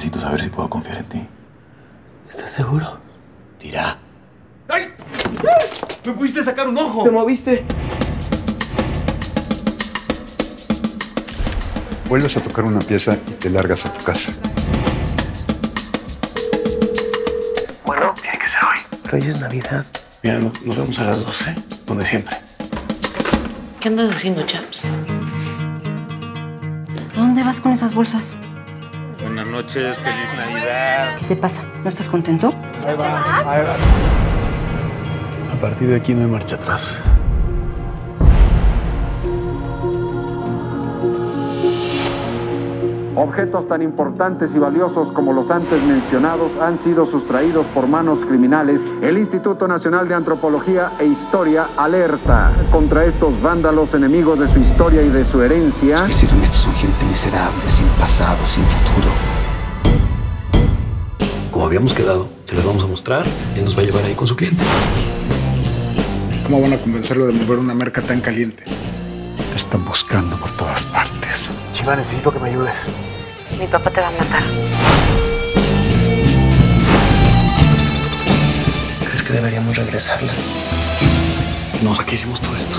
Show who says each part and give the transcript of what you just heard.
Speaker 1: Necesito saber si puedo confiar en ti.
Speaker 2: ¿Estás seguro?
Speaker 1: Tira.
Speaker 3: ¡Ay! ¡Me pudiste sacar un ojo!
Speaker 2: ¿Te moviste?
Speaker 4: Vuelves a tocar una pieza y te largas a tu casa.
Speaker 2: Bueno,
Speaker 1: Tiene que ser hoy.
Speaker 2: pero hoy es Navidad.
Speaker 1: Mira, no- nos vemos a las 12, donde siempre.
Speaker 5: ¿Qué andas haciendo, Chaps?
Speaker 6: ¿A dónde vas con esas bolsas?
Speaker 3: Buenas noches, feliz Navidad.
Speaker 6: ¿Qué te pasa? ¿No estás contento?
Speaker 1: A partir de aquí no hay marcha atrás.
Speaker 7: Objetos tan importantes y valiosos como los antes mencionados han sido sustraídos por manos criminales. El Instituto Nacional de Antropología e Historia alerta contra estos vándalos enemigos de su historia y de su herencia.
Speaker 8: Hicieron estos son gente miserable, sin pasado, sin futuro.
Speaker 1: Como habíamos quedado, se les vamos a mostrar y él nos va a llevar ahí con su cliente.
Speaker 4: ¿Cómo van a convencerlo de mover una merca tan caliente? Te están buscando por todas partes.
Speaker 2: Chiva, necesito que me ayudes.
Speaker 6: Mi papá te va a matar.
Speaker 2: ¿Crees que deberíamos regresarlas?
Speaker 1: Nos, aquí hicimos todo esto.